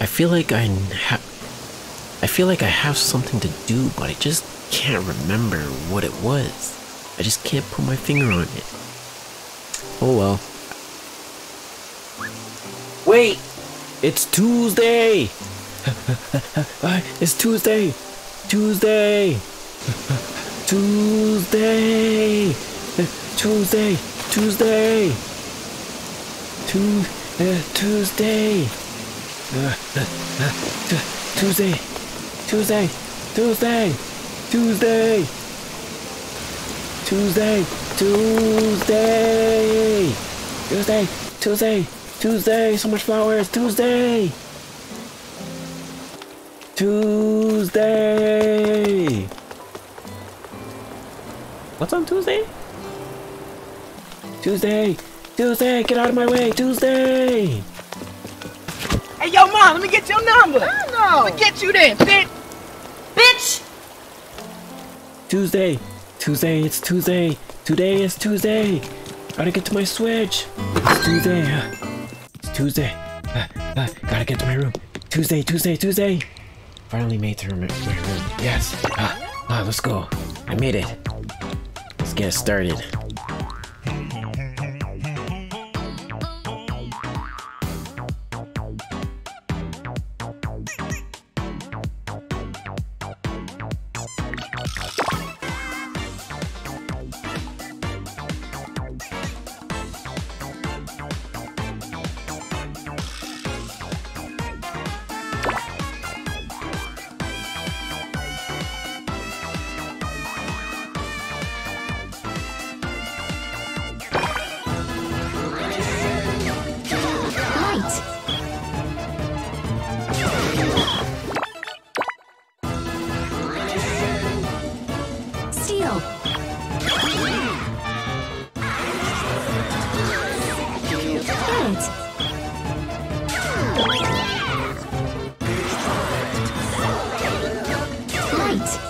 I feel like I have. I feel like I have something to do, but I just can't remember what it was. I just can't put my finger on it. Oh well. Wait! It's Tuesday! it's Tuesday! Tuesday! Tuesday! Tuesday! Tuesday! Tu- uh, Tuesday! Uh, uh, uh, tu- Tuesday! Tuesday! Tuesday! Tuesday! Tuesday! Tuesday! Tuesday! Tuesday! Tuesday! So much flowers! Tuesday! Tuesday! What's on Tuesday? Tuesday! Tuesday! Get out of my way! Tuesday! Hey, yo, mom, let me get your number. I know. Let me get you then, bitch. Bitch! Tuesday! Tuesday! It's Tuesday! Today is Tuesday! Gotta get to my switch! It's Tuesday! uh, It's Tuesday! Uh, uh, gotta get to my room! Tuesday! Tuesday! Tuesday! Finally made to my, my room. Yes! Ah, ah, let's go! I made it! Let's get started. right.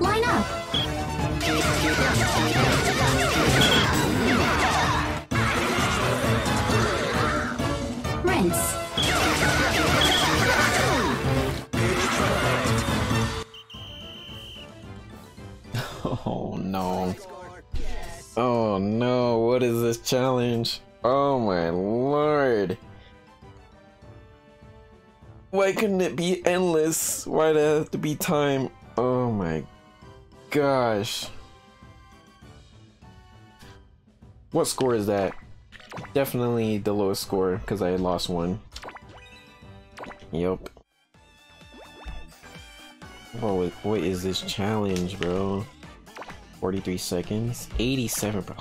Line up. Oh no. Oh no, what is this challenge? Oh my lord. Why couldn't it be endless? Why'd it have to be time? Oh my gosh. What score is that? definitely the lowest score because I lost one. Yup. What, what is this challenge, bro? 43 seconds? 87, bro.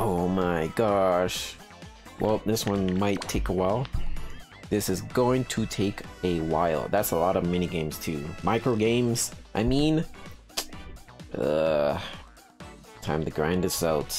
Oh my gosh. Well, this one might take a while. This is going to take a while. That's a lot of mini games too. Micro games, I mean. Uh, time to grind this out.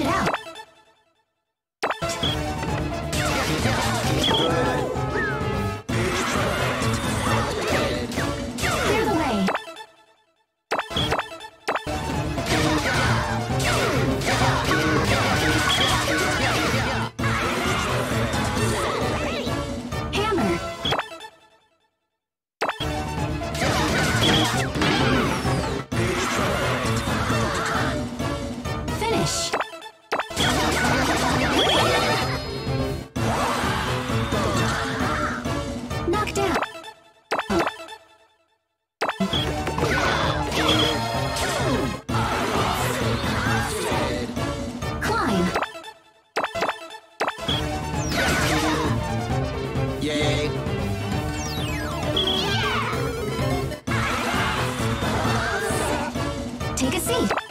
It out. Take a seat.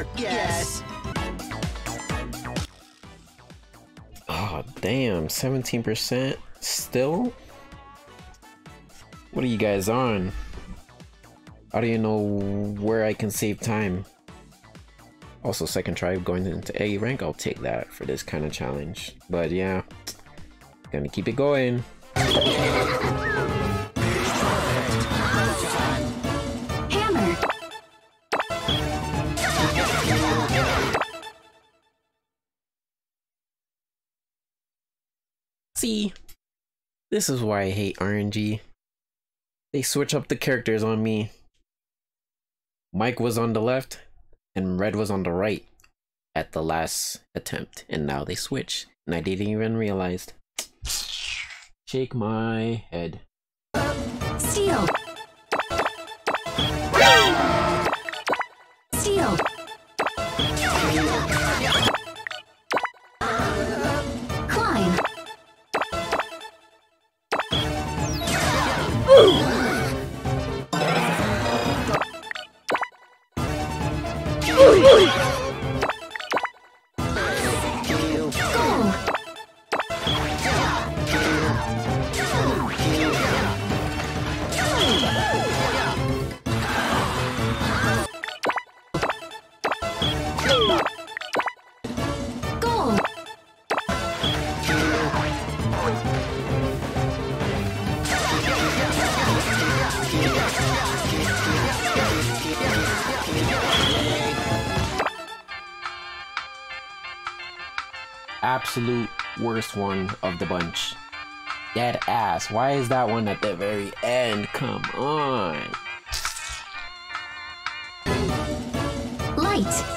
High score. Yes. Oh, damn. 17% still? What are you guys on? How do you know where I can save time? Also, second try going into A rank, I'll take that for this kind of challenge. But yeah, gonna keep it going. See, this is why I hate RNG. They switch up the characters on me. Mike was on the left, and Red was on the right at the last attempt, and now they switch, and I didn't even realize. Shake my head. Steel. Absolute worst one of the bunch. Dead ass. Why is that one at the very end? Come on. Light.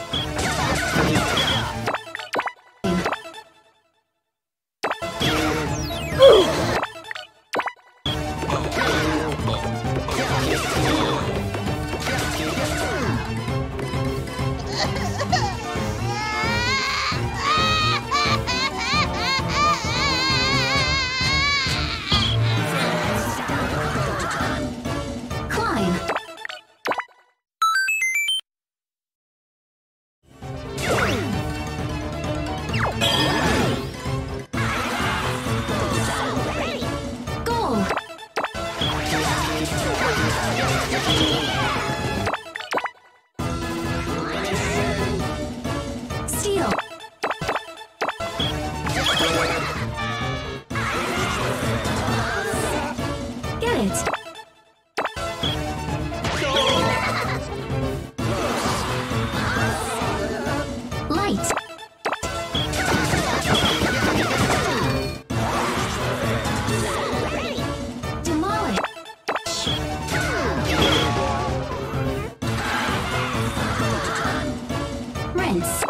Rinse.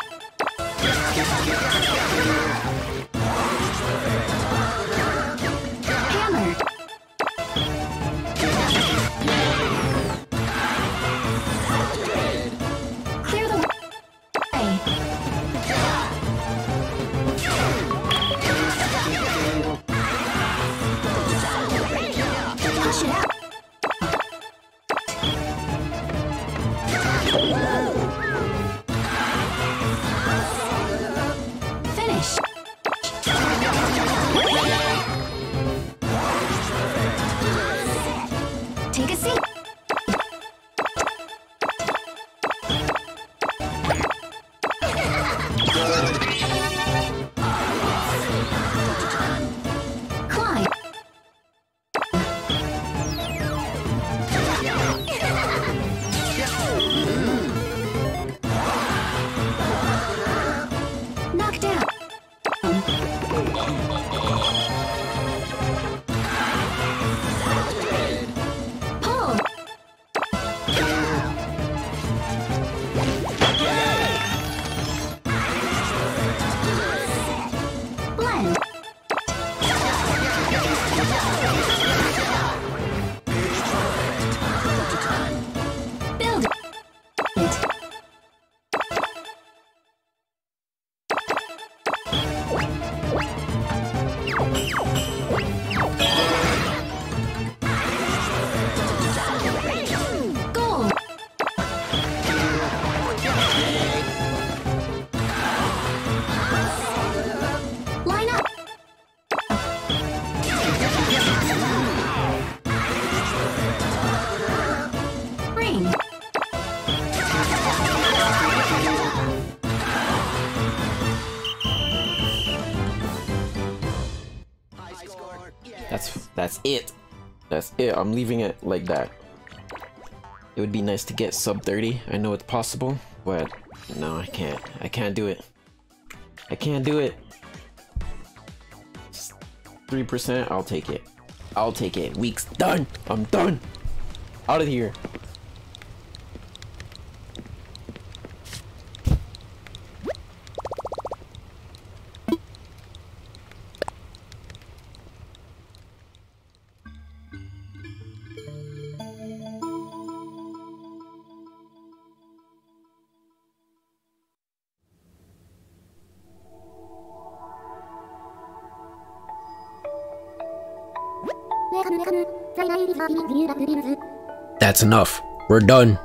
That's it. That's it. I'm leaving it like that. It would be nice to get sub 30. I know it's possible, but no, I can't. I can't do it. I can't do it. 3%, I'll take it. I'll take it. Week's done. I'm done. Out of here. That's enough. We're done.